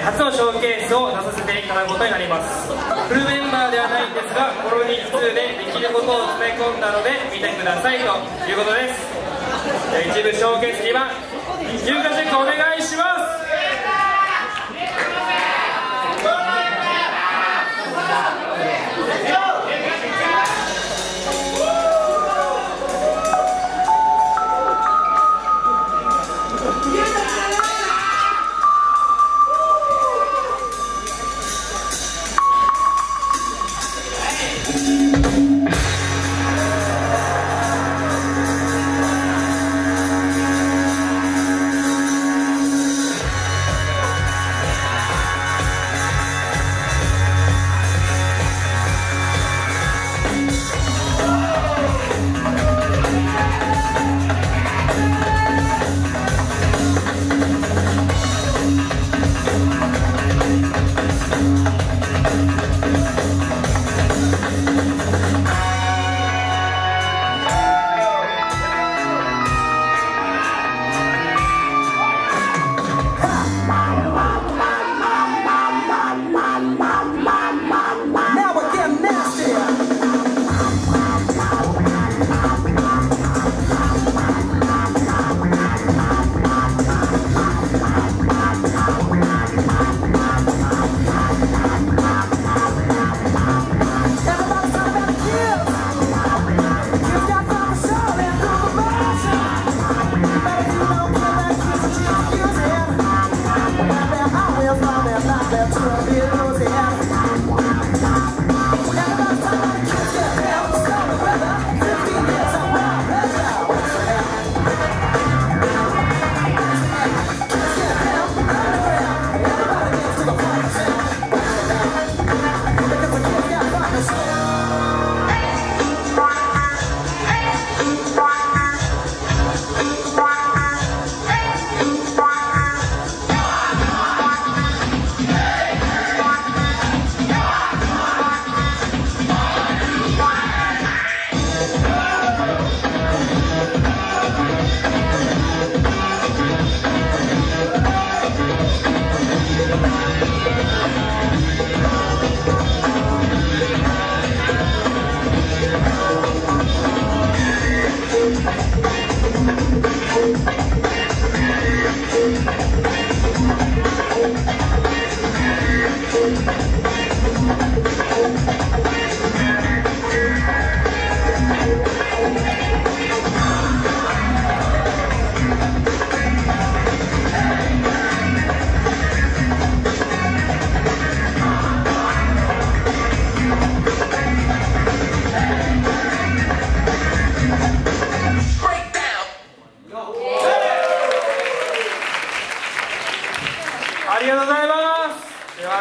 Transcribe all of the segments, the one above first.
初のショーケースを出させていただくことになります。フルメンバーではないんですがこの日2でできることを詰め込んだので見てくださいということです。一部ショーケースには入荷チェックお願いします。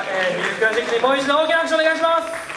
えー、ミュ、ー、ジックラジックにもう一度大きな拍手お願いします。